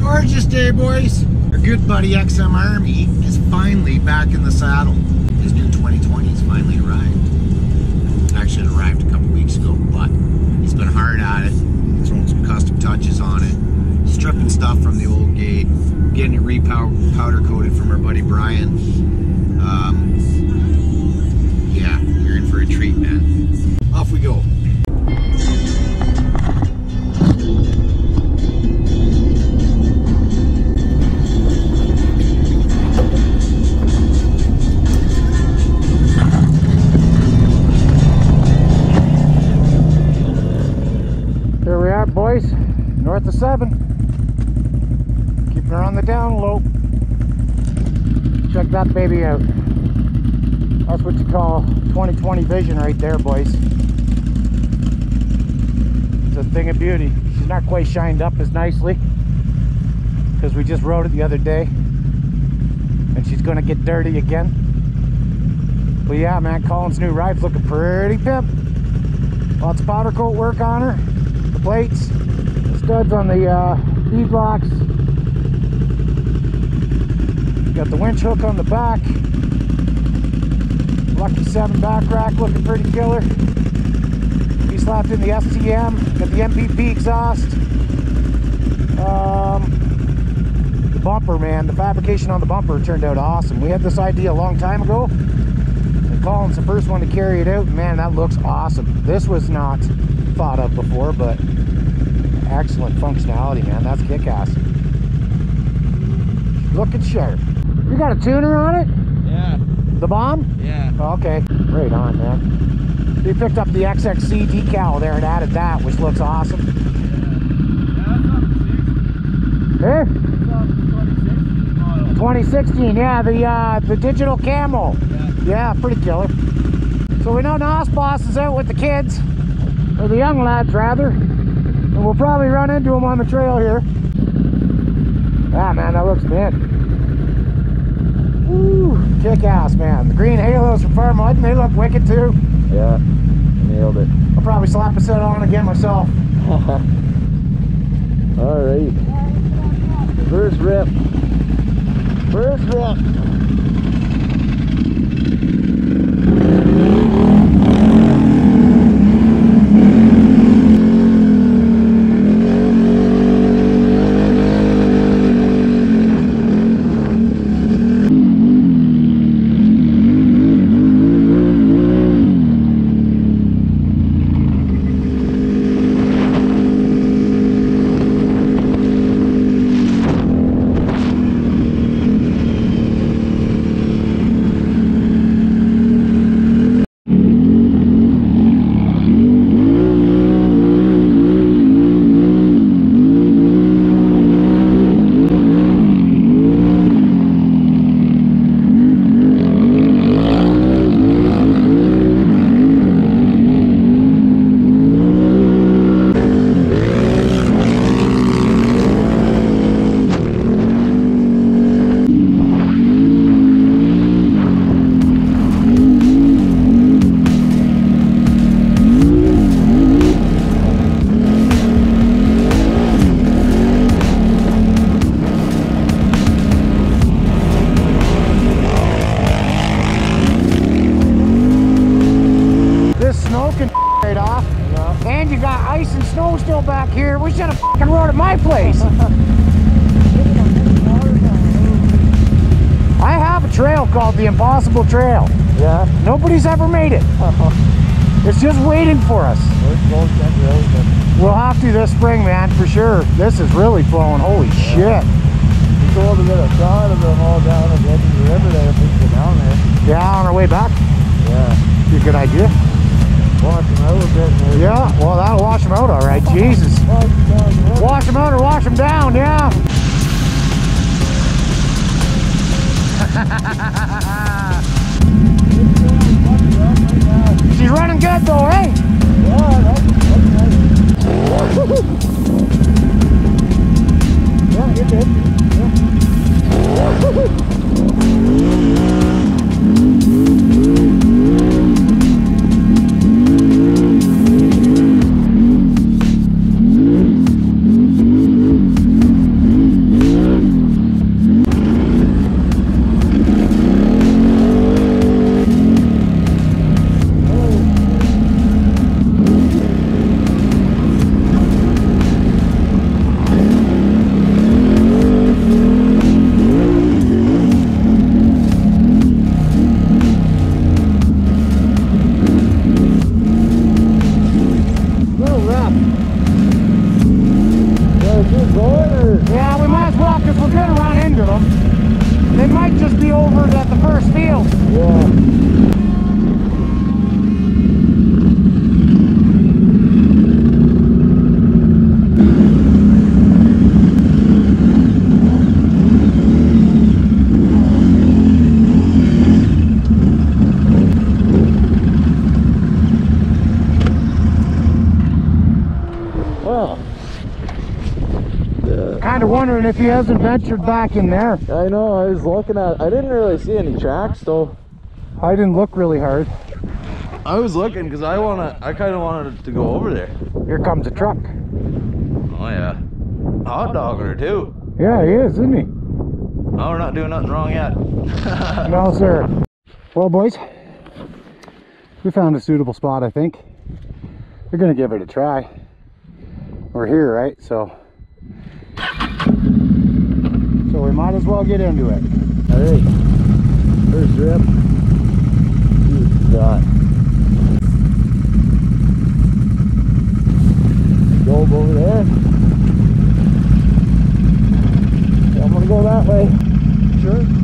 Gorgeous day, boys. Our good buddy XM Army is finally back in the saddle. His new 2020 has finally arrived. Actually, it arrived a couple weeks ago, but he's been hard at it, throwing some custom touches on it, stripping stuff from the old gate, getting it repowder powder coated from our buddy Brian. Um, yeah, you're in for a treat, man. Off we go. Of 7. Keeping her on the down low. Check that baby out. That's what you call 2020 vision right there, boys. It's a thing of beauty. She's not quite shined up as nicely because we just rode it the other day and she's going to get dirty again. But yeah, man, Colin's new ride's looking pretty pimp. Lots of powder coat work on her the plates, the studs on the uh, D-blocks. Got the winch hook on the back. Lucky 7 back rack looking pretty killer. We slapped in the STM, got the MPP exhaust. Um, the bumper, man, the fabrication on the bumper turned out awesome. We had this idea a long time ago. And Colin's the first one to carry it out. Man, that looks awesome. This was not thought of before, but excellent functionality, man. That's kick-ass. Looking sharp. You got a tuner on it? Yeah, The bomb? yeah. Okay. Right on, man. We picked up the XXC decal there and added that, which looks awesome. Yeah. Hey, 2016, yeah, the uh, the digital camo. Yeah, yeah, pretty killer. So we know Nos Boss is out with the kids, or the young lads rather, we'll probably run into them on the trail here. Ah, man, that looks mint. Woo, kick ass, man. The green halos from Farm Mud, they look wicked too. Yeah, nailed it. I'll probably slap a set on again myself. All right. First rip. First rip. Called the Impossible Trail. Yeah. Nobody's ever made it. It's just waiting for us. First gold sent really good. We'll have to this spring, man, for sure. This is really flowing. Holy shit. We told to get a shot of them all down at the edge of the river there if we go down there. Yeah, on our way back. Yeah. Be a good idea. Watch them out a bit. Maybe. Yeah, well, that'll wash them out all right. Jesus. Watch them down the river. Wash them out or wash them down, yeah. She's running good though, eh? If he hasn't ventured back in there. I know. I was looking at. I didn't really see any tracks though. I didn't look really hard. I was looking because I wanna. I kind of wanted to go over there. Here comes a truck. Oh yeah, hot dogger too. Yeah, he is, isn't he? Oh, we're not doing nothing wrong yet. No, sir. Well, boys, we found a suitable spot, I think. We're gonna give it a try. We're here, right? So, so we might as well get into it. All right, first rip. See what you got. Go over there. I'm gonna go that way. Sure.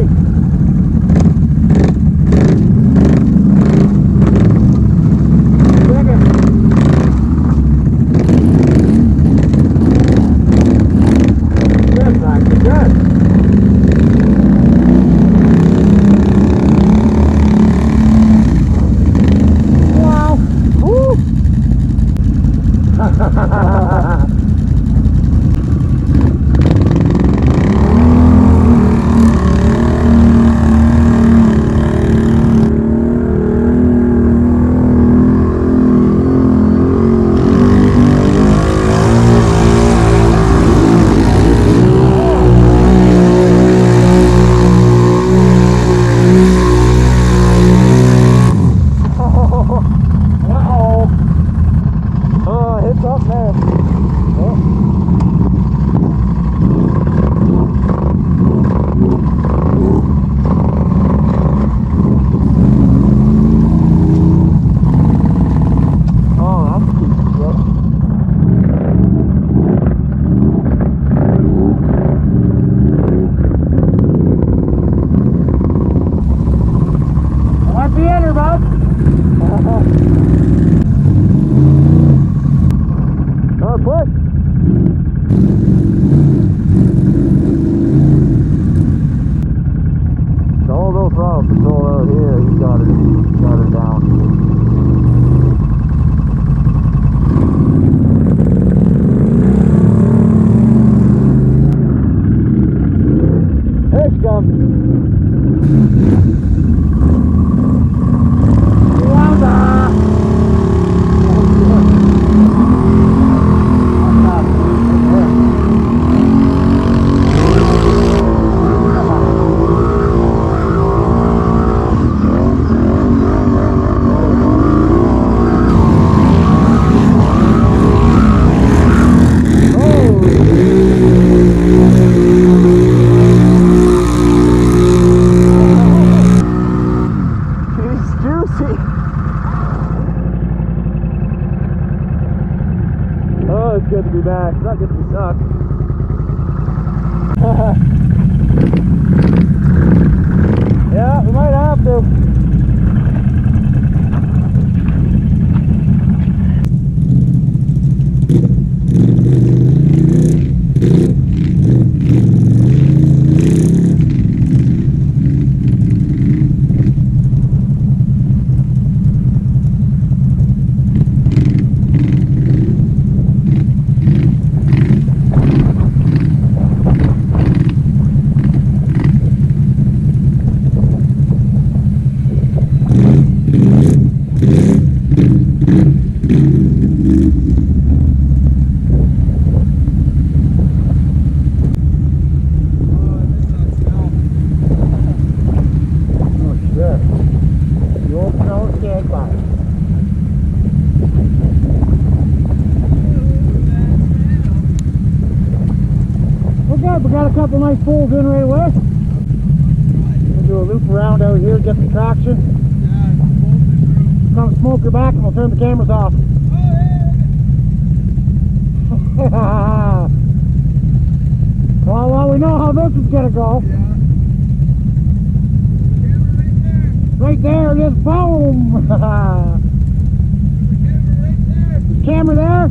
Oh, we got a couple nice pulls in right away. We'll do a loop around out here, get some traction. Come smoke her back and we'll turn the cameras off. well, well, we know how this is gonna go. Right there is, boom! camera there.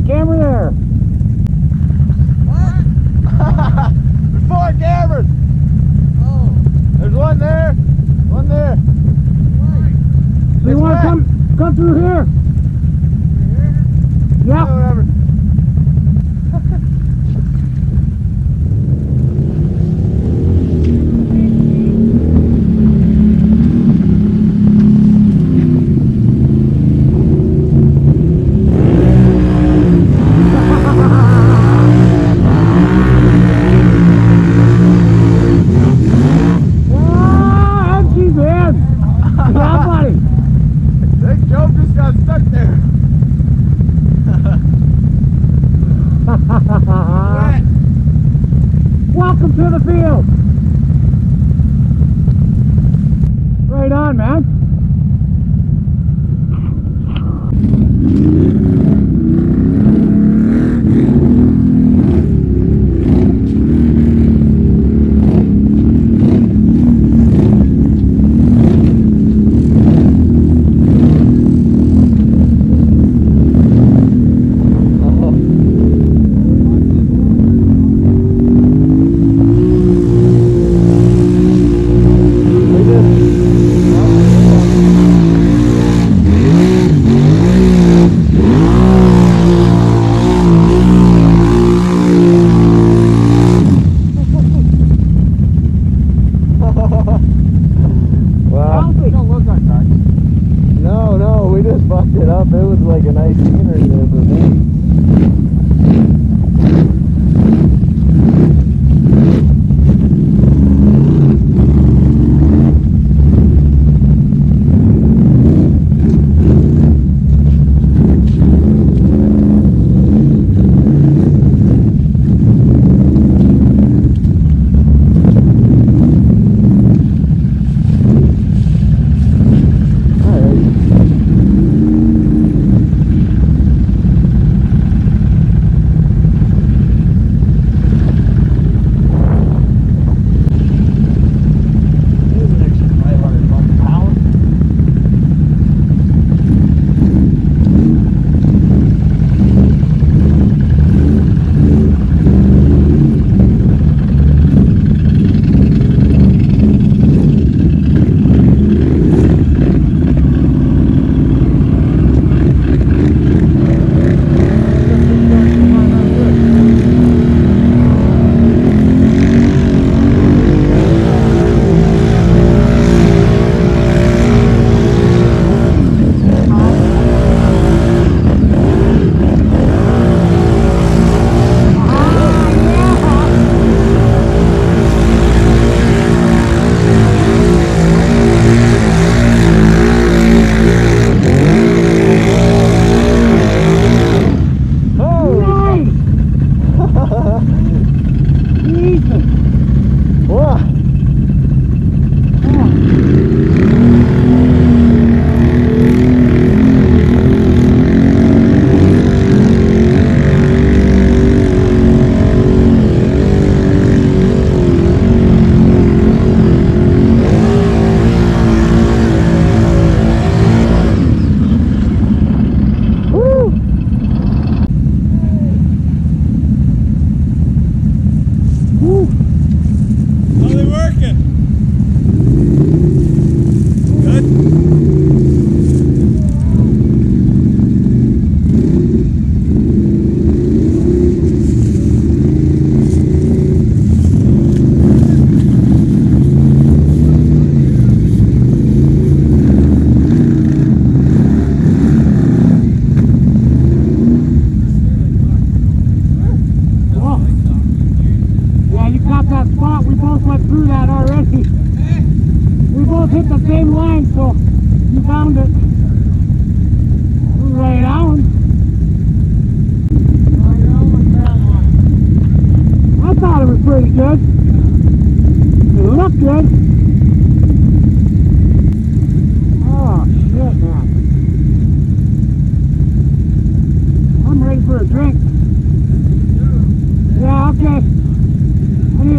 The camera there. Four cameras. Oh. There's one there, one there. So you want to come come through here? Yeah, Yeah. whatever. Ah, and she's in. yeah, buddy. Big Joe just got stuck there. Welcome to the field. Right on, man.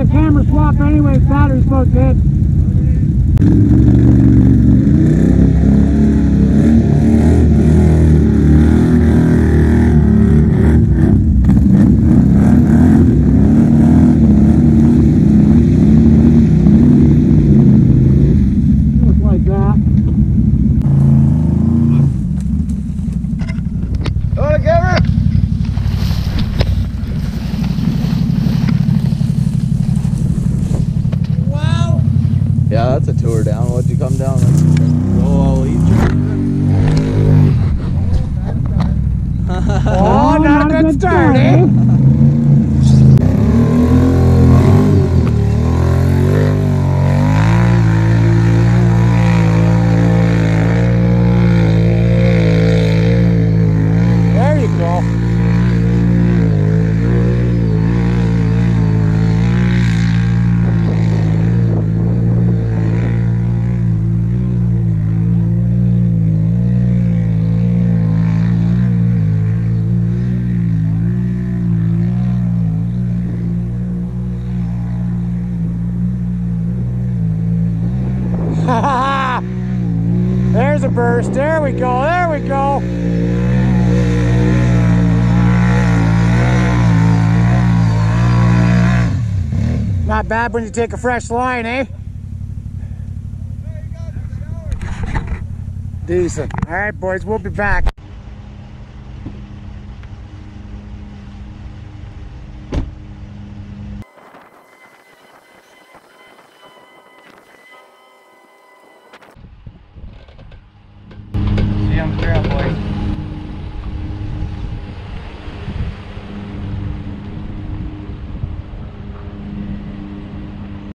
Camera swap anyway. Battery's about dead like that. Oh, Cameron! Wow. Yeah, that's a tour down. What'd you come down? Like, go all eat Oh, not a good start, eh? There's a burst. There we go. There we go. Not bad when you take a fresh line, eh? Decent. All right, boys, we'll be back.